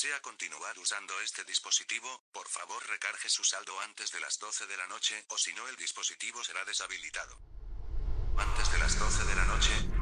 desea continuar usando este dispositivo, por favor recargue su saldo antes de las 12 de la noche, o si no el dispositivo será deshabilitado. Antes de las 12 de la noche.